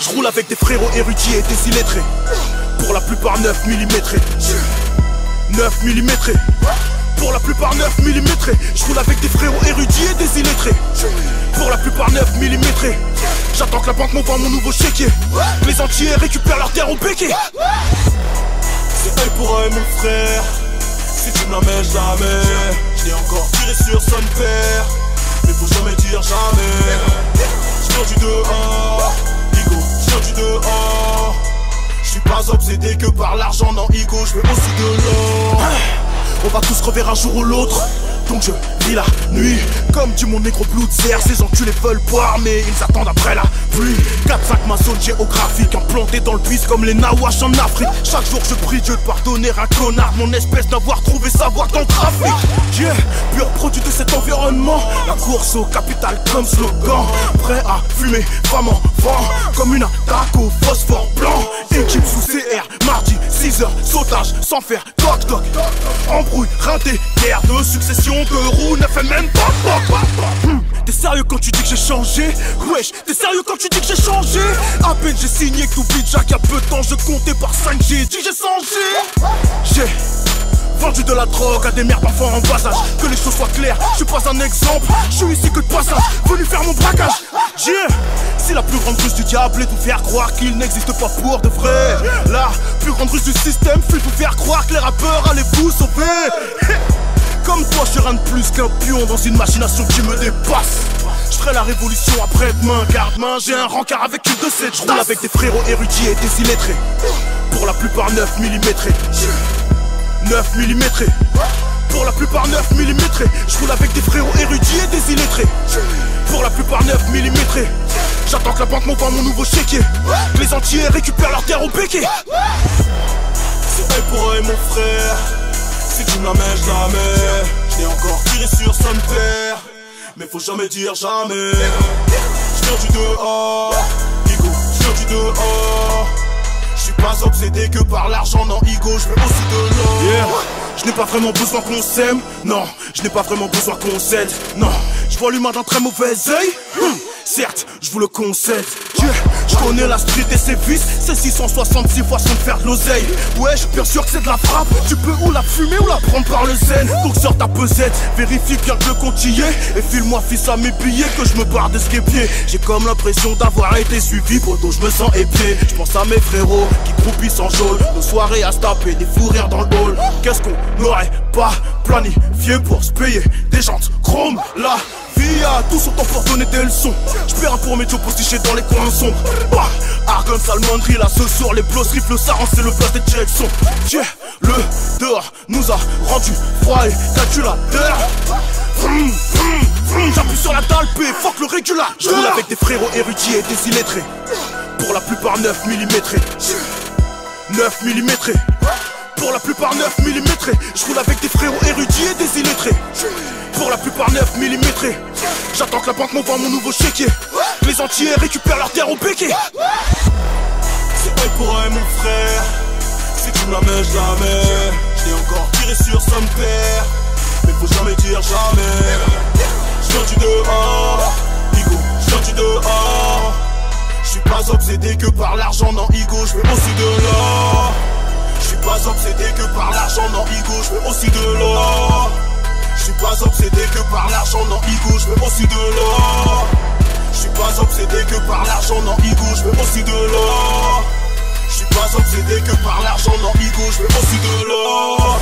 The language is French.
Je roule avec des frérots érudits et des illettrés. Pour la plupart 9 mm. 9 mm. Pour la plupart 9 mm. Je roule avec des frérots érudits et des illettrés. Pour la plupart 9 mm. J'attends que la banque m'envoie mon nouveau chéquier. Les Antillais récupèrent leur terre au béquet. C'est œil pour œil, mon frère. Si tu n'amènes jamais, je n'ai encore tiré sur son père. Mais faut jamais dire jamais. Je du dehors, Igo, je du dehors. Je suis pas obsédé que par l'argent, non, Igo, je veux aussi de l'or. On va tous rever un jour ou l'autre. Donc je vis la nuit Comme du mon négro serre Ces enculés veulent boire mais ils attendent après la pluie. 4-5 ma zone géographique Implanté dans le puits comme les Nawash en Afrique. Chaque jour je prie Dieu de pardonner un connard. Mon espèce d'avoir trouvé sa voie dans le trafic. Yeah, pur produit de cet environnement. La course au capital comme slogan. Prêt à fumer, femme enfant Comme une attaque au phosphore blanc. Équipe sous CR, mardi 6h, sautage sans faire toc toc Embrouille, rinté, guerre de succession de même pas T'es sérieux quand tu dis que j'ai changé? Wesh, t'es sérieux quand tu dis que j'ai changé? À peine j'ai signé t'oublies Jack y'a peu de temps je comptais par 5 J'ai dit j'ai changé. J'ai vendu de la drogue à des mères d'enfants en passage. Que les choses soient claires, je suis pas un exemple. Je suis ici que de passage, venu faire mon braquage. Yeah C'est la plus grande ruse du diable et tout faire croire qu'il n'existe pas pour de vrai. La plus grande ruse du système fut vous faire croire que les rappeurs allaient vous sauver comme toi, je suis rien de plus qu'un pion dans une machination qui me dépasse. Je ferai la révolution après-demain, garde-main, j'ai un rencard avec une de cette. Je roule avec des frérots érudits et des illettrés. Pour la plupart 9 mm. 9 mm. Pour la plupart 9 mm. Je roule avec des frérots érudits et des illettrés. Pour la plupart 9 mm. J'attends que la banque m'envoie mon nouveau chéquier. Que les entiers récupèrent leur terre au béquet. C'est pour œil, mon frère. Si tu n'amènes jamais, je n'ai encore tiré sur son père. Mais faut jamais dire jamais. Je viens du dehors, Igo, je viens du dehors. Je suis pas obsédé que par l'argent, non, Igo, je veux aussi de l'or. Je n'ai pas vraiment besoin qu'on s'aime, non. Je n'ai pas vraiment besoin qu'on s'aide, non. Je vois l'humain d'un très mauvais œil. Hmm. Certes, je vous le concède. Je connais la street et ses vices. C'est 666 façons de faire de l'oseille. Ouais, je bien sûr que c'est de la frappe. Tu peux ou la fumer ou la prendre par le zen. Donc sors ta pesette, vérifie bien que le compte est. Et file-moi, fils à mes billets que je me barre de ce pied. J'ai comme l'impression d'avoir été suivi, poto, je me sens épié. Je pense à mes frérots qui croupissent en jaune. Nos soirées à se taper, des fous rires dans le hall. Qu'est-ce qu'on n'aurait pas planifié pour se payer des jantes chrome là? Tout sur ton pour donner des leçons. J'perds un pour mes jobs postichés dans les coins sombres. Bah, Argon, salmonnerie, là ce soir, les blows, rifle, ça c'est le place des Jackson. Yeah, le dehors nous a rendu froid et calculateur. Vroom, vroom, vroom, J'appuie sur la dalle P, fuck le régulateur. Je roule avec des frérots érudits et des illettrés. Pour la plupart 9 mm. 9 mm. Pour la plupart 9 mm. Je roule avec des frérots érudits et des illettrés. Pour la plupart 9 mm. J'attends que la banque m'envoie mon nouveau chéquier. Les entiers récupèrent leur terre au béquet. C'est œil pour œil, mon frère. Si tu n'amènes jamais, je n'ai encore tiré sur son père. Mais faut jamais dire jamais. Je du dehors, Igo, je du dehors. Je suis pas obsédé que par l'argent, non, Igo, je veux aussi de l'or. Je suis pas obsédé que par l'argent, non, Igo, je veux aussi de l'or. Je suis pas obsédé que par l'argent, non, Igo, je veux aussi de l'or. Je suis pas obsédé que par l'argent, non, Igo, je veux aussi de l'or. Je suis pas obsédé que par l'argent, non, Igo, je veux aussi de l'or.